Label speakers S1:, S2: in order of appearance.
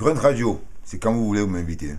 S1: Grunt Radio, c'est quand vous voulez vous m'inviter. Hein.